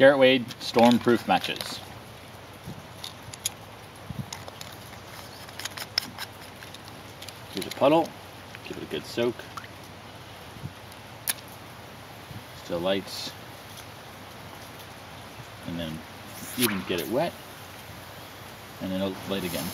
Garrett Wade Stormproof Matches. Here's a puddle. Give it a good soak. Still lights. And then even get it wet. And then it'll light again.